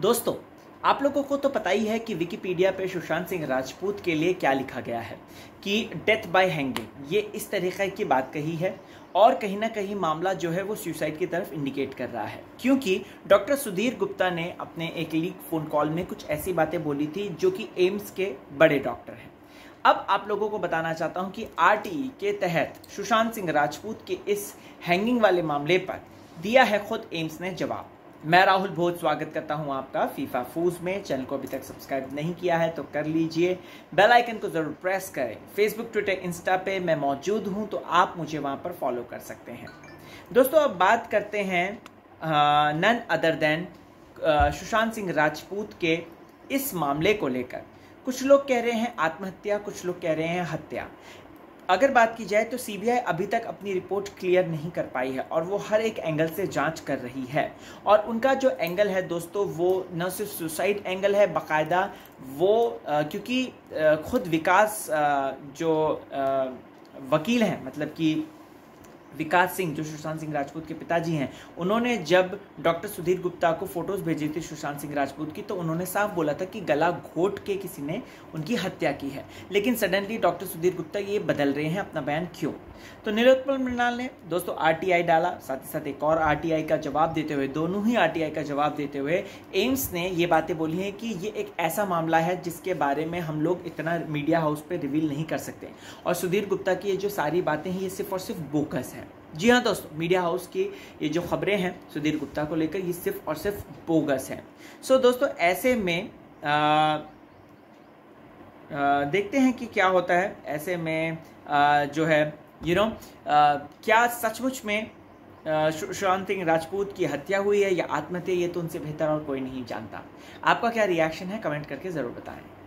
दोस्तों, आप लोगों को तो पता ही है कि विकिपीडिया पे सुशांत सिंह राजपूत के लिए क्या लिखा गया है कि डेथ बाय हैंगिंग ये इस तरीके की बात कही है और कहीं ना कहीं मामला जो है वो सुसाइड की तरफ़ इंडिकेट कर रहा है। क्योंकि डॉक्टर सुधीर गुप्ता ने अपने एक लीक फ़ोन कॉल में कुछ ऐसी बातें बोली थी जो कि एम्स के बड़े डॉक्टर हैं। अब आप लोगों को बताना चाहता हूँ कि आरटीई के तहत सुशांत सिंह राजपूत के इस हैंगिंग वाले मामले पर दिया है खुद एम्स ने जवाब। मैं राहुल बहुत स्वागत करता हूँ आपका फीफा फूज में। चैनल को अभी तक सब्सक्राइब नहीं किया है तो कर लीजिए। बेल आइकन को ज़रूर प्रेस करें। फेसबुक ट्विटर इंस्टा पे मैं मौजूद हूँ तो आप मुझे वहाँ पर फॉलो कर सकते हैं। दोस्तों, अब बात करते हैं none other than Sushant Singh Rajput के इस मामले को लेकर। कुछ लोग कह रहे हैं आत्महत्या, कुछ लोग कह रहे हैं हत्या। अगर बात की जाए तो सीबीआई अभी तक अपनी रिपोर्ट क्लियर नहीं कर पाई है और वो हर एक एंगल से जाँच कर रही है। और उनका जो एंगल है दोस्तों वो न सिर्फ़ सुसाइड एंगल है बाकायदा वो आ, क्योंकि आ, खुद विकास आ, जो आ, वकील हैं मतलब कि विकास सिंह, जो सुशांत सिंह राजपूत के पिताजी हैं, उन्होंने जब डॉक्टर सुधीर गुप्ता को फ़ोटोज़ भेजी थी सुशांत सिंह राजपूत की तो उन्होंने साफ़ बोला था कि गला घोट के किसी ने उनकी हत्या की है। लेकिन सडनली डॉक्टर सुधीर गुप्ता ये बदल रहे हैं अपना बयान क्यों? तो निलोत्पल मृणाल ने दोस्तों आरटीआई डाला, साथ ही साथ एक और आरटीआई का जवाब देते हुए, दोनों ही आरटीआई का जवाब देते हुए एम्स ने ये बातें बोली हैं कि ये एक ऐसा मामला है जिसके बारे में हम लोग इतना मीडिया हाउस पर रिवील नहीं कर सकते। और सुधीर गुप्ता की ये जो सारी बातें हैं, ये सिर्फ़ और सिर्फ़ बोकस है। जी हाँ दोस्तों मीडिया हाउस की ये जो खबरें हैं सुधीर गुप्ता को लेकर ये सिर्फ़ और सिर्फ़ बोगस हैं। सो so, दोस्तों ऐसे में आ, आ, देखते हैं कि क्या होता है। ऐसे में आ, जो है यू you नो know, क्या सचमुच में सुशांत सिंह राजपूत की हत्या हुई है या आत्महत्या ये तो उनसे बेहतर और कोई नहीं जानता। आपका क्या रिएक्शन है? कमेंट करके ज़रूर बताएँ।